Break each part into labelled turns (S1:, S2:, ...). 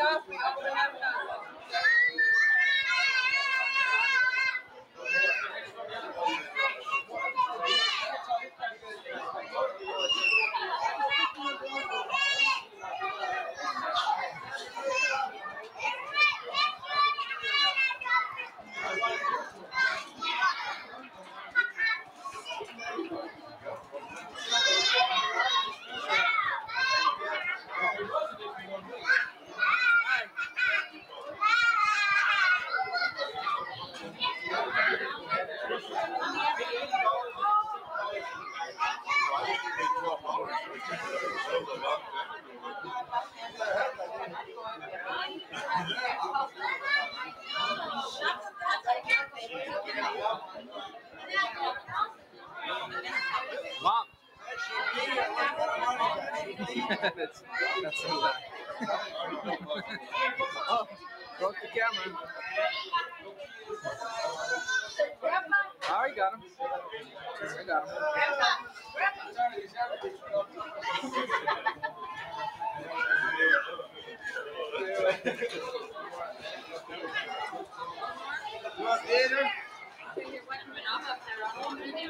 S1: stuff. We open Mom. that's that's a lie. oh, broke the camera. Oh, I got him. I got him.
S2: Get the light in the
S3: Henry, put it on, put it on.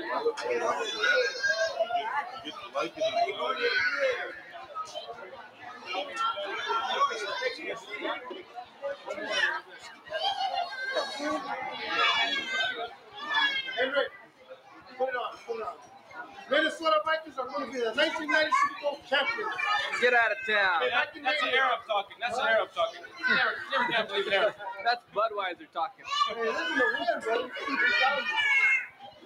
S3: Minnesota Vikings are going to be the 1990 Super Bowl champions.
S1: Get out of town.
S4: Hey, that, that's an Arab talking. That's an Arab talking. Never, never can't believe an
S1: That's Budweiser talking.
S3: Hey, this is a win, bro. It's gonna be thousand.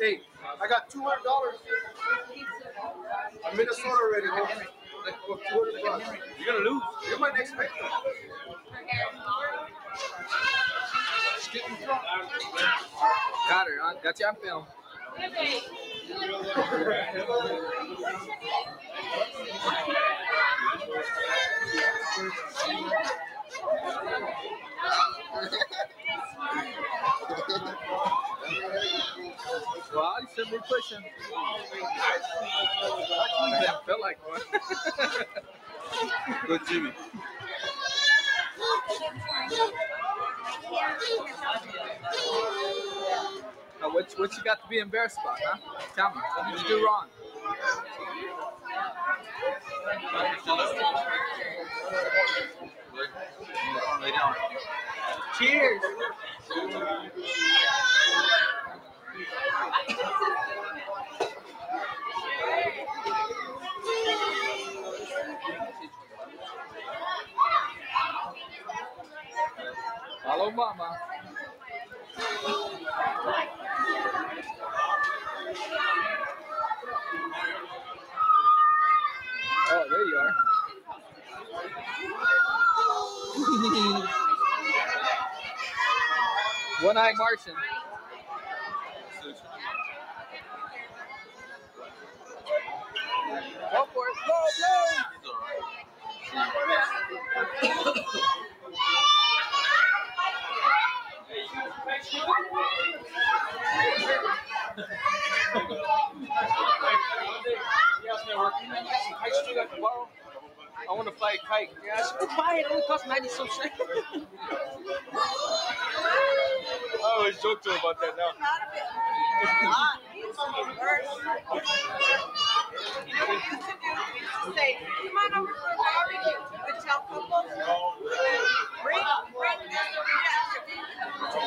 S3: I got two hundred dollars I'm Minnesota already. man. Like, for 200 bucks.
S4: You're gonna lose.
S3: You're my next victim.
S1: Got her. Huh? Got you on film. Should be pushing. Didn't feel like one.
S2: Good Jimmy.
S1: Now, what, what you got to be embarrassed about, huh? Tell me. What did you do wrong?
S4: Lay down.
S1: Cheers. Hello, mama. Oh, there you are. One-eyed Martian. Go for it. Go, go.
S4: He asked me to work. You got some kite string I want to fly a kite. Yeah, I go buy it. It only costs 90 some cents. I always joke to him about that now.
S5: Come on over for a barbecue. Tell bring, bring this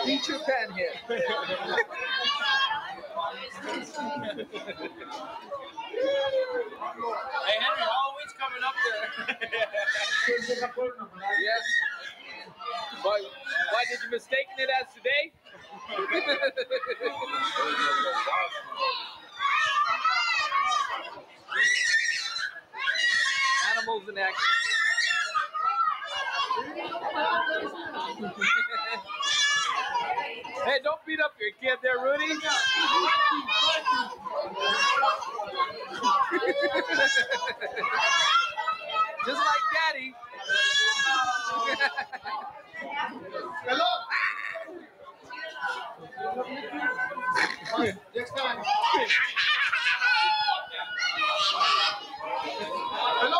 S1: Feature pen here.
S4: Hey, Henry, Halloween's coming up there.
S1: Yes. Why, why did you mistaken it as today? Animals in action. Hey, don't beat up your kid there, Rudy. Just like daddy.
S3: Hello. Next time. Hello.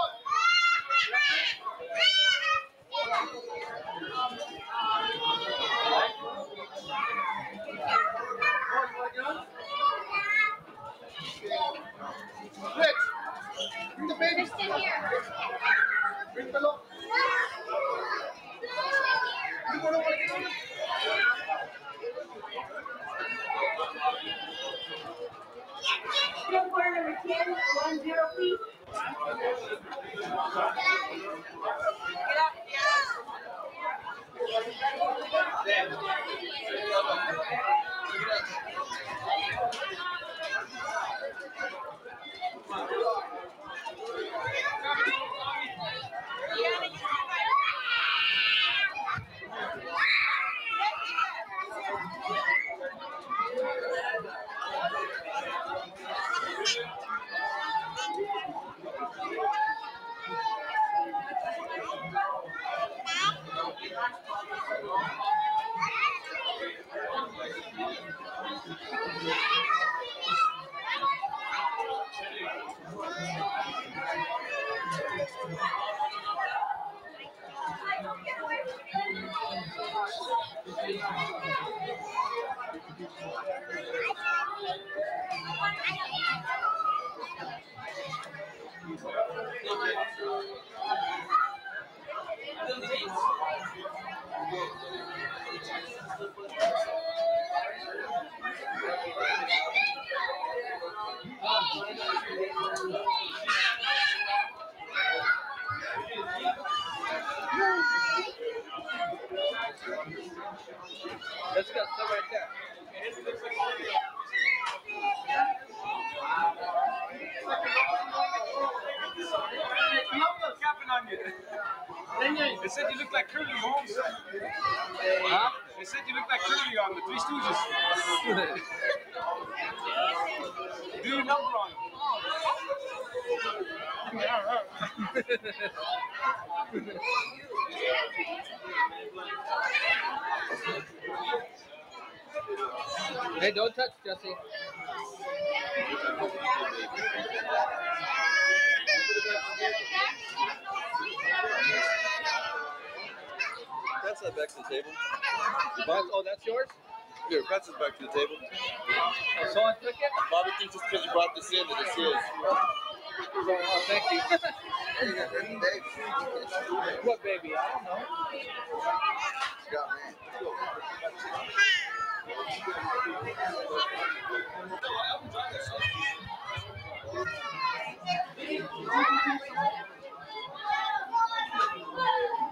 S3: Rich, bring the baby. Bring below. You
S4: Yeah. They said you look like Curly on the Three Stooges. Do your number on him.
S1: hey, don't touch Jesse.
S2: pass that back to the table.
S1: The box, oh, that's yours?
S2: Here, pass this back to the table.
S1: Oh, Someone took it?
S2: Bobby thinks it's because you brought this in that it's his.
S1: Oh, thank you. what baby? I don't know.
S3: Got me. Thank you.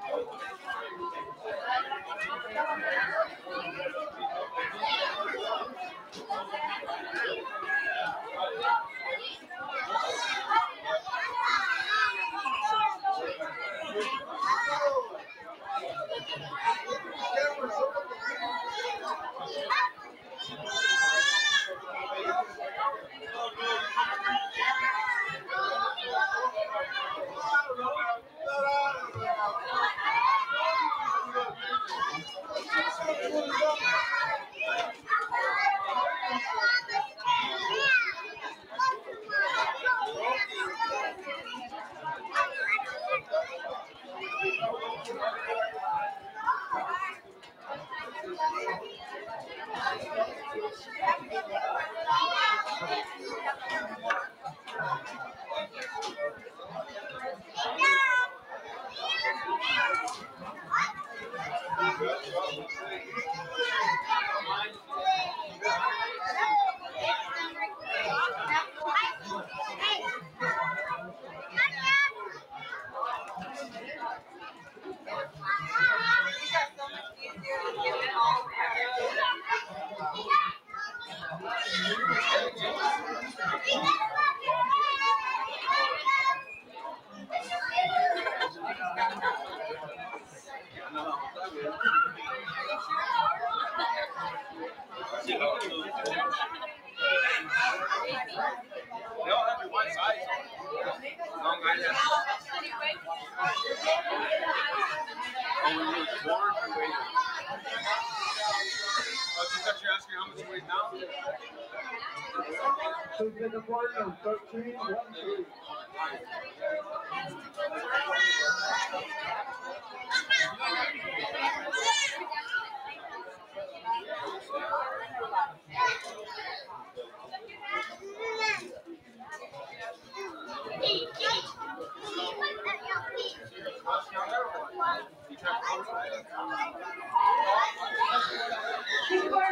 S4: Keyboard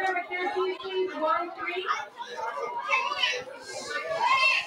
S4: number 13, please, one, three.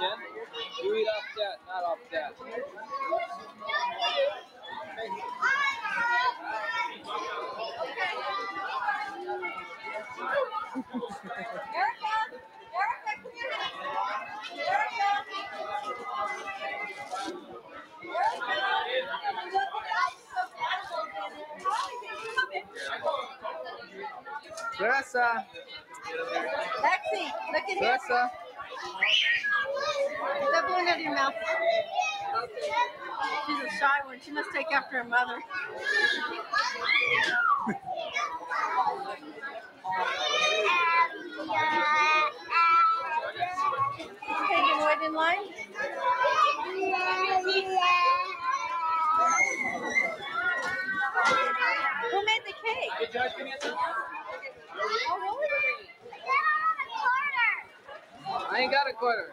S1: You eat off that, not off that.
S5: her mother. Taking wait in line. Who made the cake? Oh, really?
S1: I ain't got a quarter.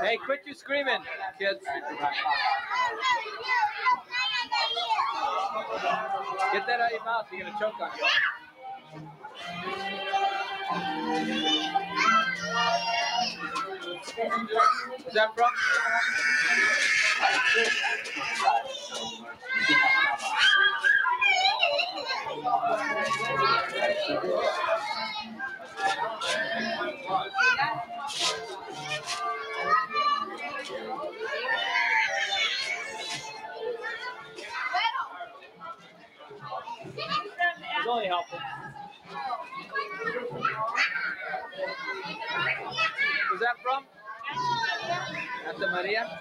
S1: Hey,
S6: quit your screaming, kids. Get that out of your mouth. You're gonna choke on you. Is that from? Only helpful. Was that from? Santa Maria?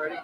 S6: Ready?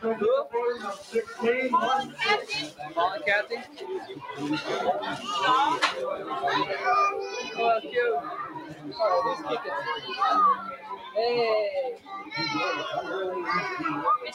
S2: From?
S6: Who?
S7: Sixteen, one, six.
S6: Paul and Kathy? Oh, cute. Oh, who's kicking? Hey. Bobby.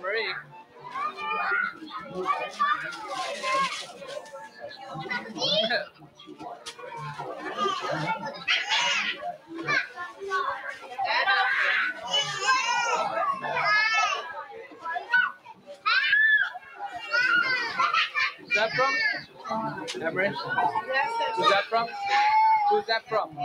S6: Marie. Who's that Emery? Who's that from? Who's that from?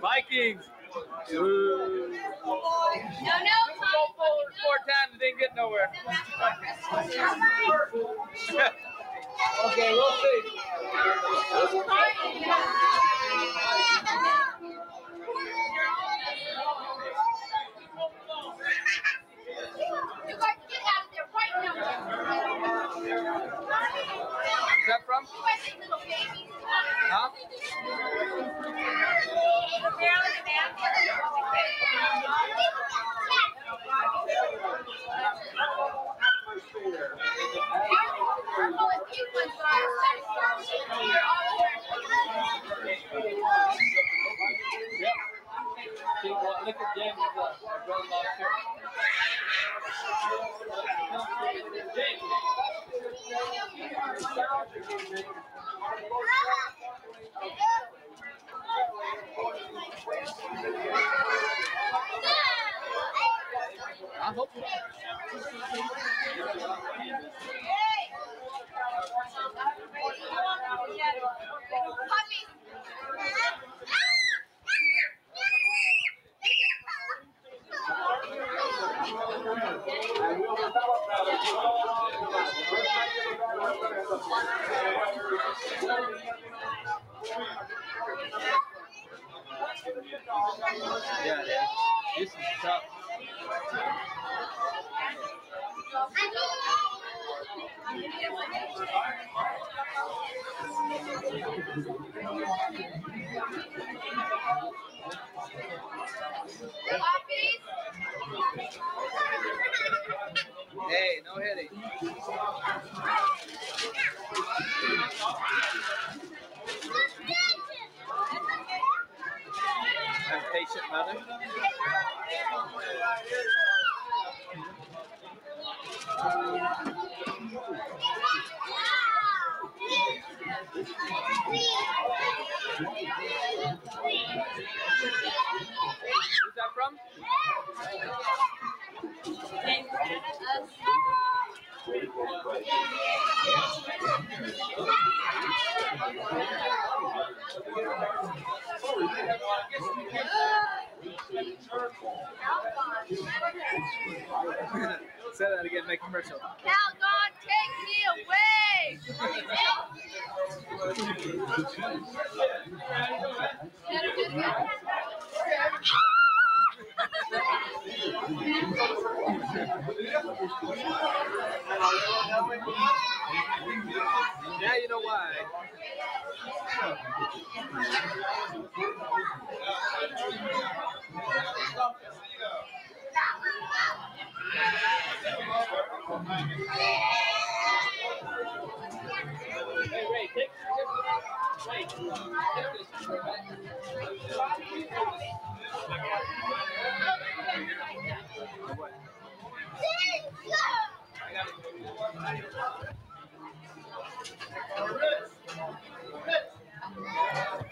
S6: Vikings. Ooh.
S5: No, no,
S6: Go forward four times, didn't get nowhere. okay, we'll see. Huh? Yep. See, well, look at James' brother-in-law Now you know why. Minute. What?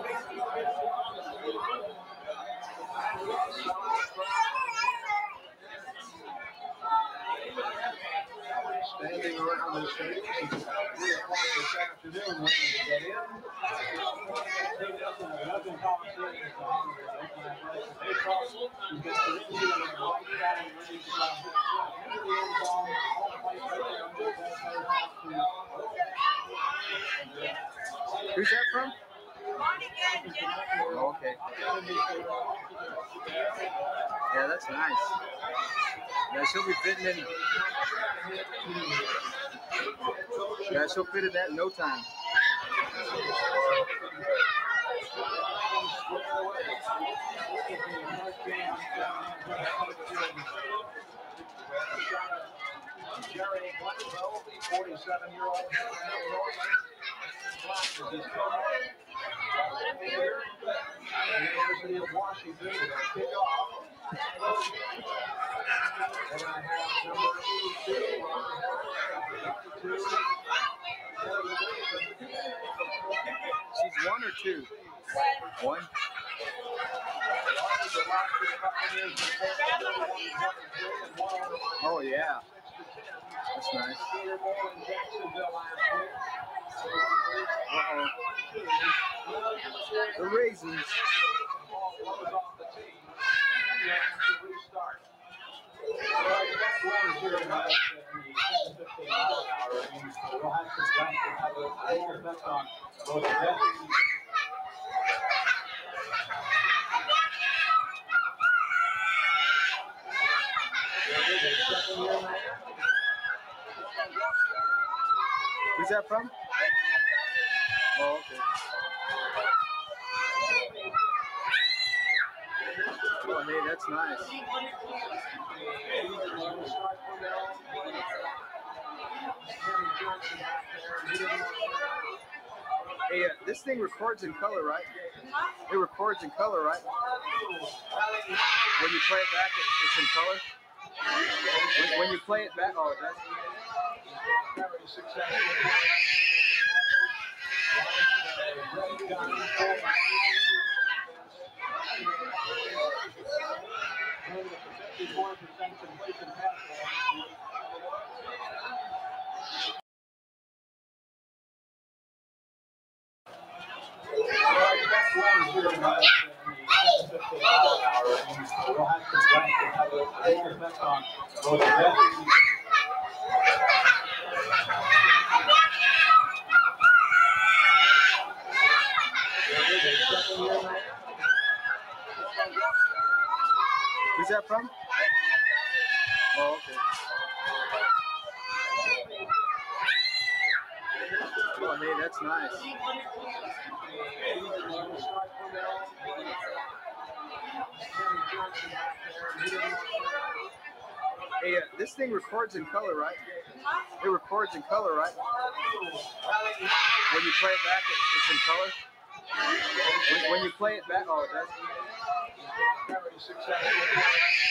S6: Who's that from? Oh, okay. Yeah, that's nice. Yeah, she'll be fitting in. Yeah, she'll fit in that in no time.
S7: Jerry Glanville, the forty-seven-year-old from Illinois. Glasses is coming. University of Washington, will off.
S6: She's one or two. One. Oh yeah. That's nice. Uh-oh. The raisins. Who's that from? Oh, okay. Oh, hey, that's nice. Hey, uh, this thing records in color, right? It records in color, right? When you play it back, it's in color. When, when you play it back, oh, that's. Who's that from? Oh, okay. Oh, hey, that's nice. Hey, uh, this thing records in color, right? It records in color, right? When you play it back, it, it's in color. When, when you play it back, oh, that's. Okay.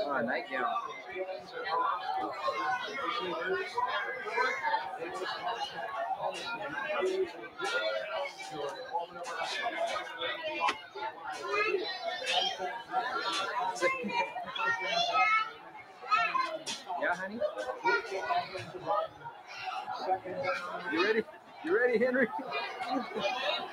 S6: Oh, nightgown. yeah, honey? You ready? You ready, Henry?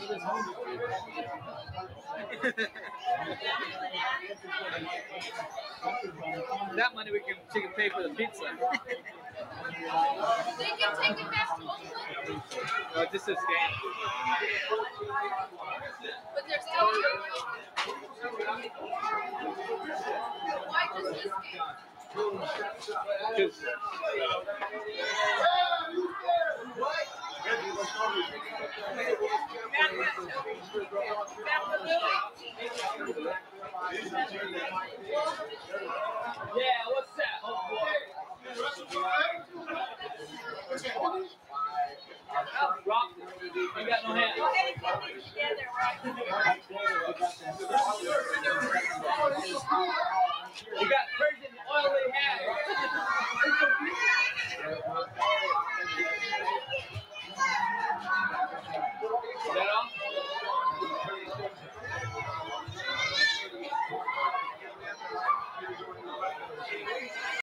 S1: that money we can, she can pay for the pizza.
S5: They can take it back to Oakland,
S1: No, just this game.
S5: but they're still Why just this game?
S1: Because what's that? Oh boy. Rock, you got no hands.
S5: Together, right?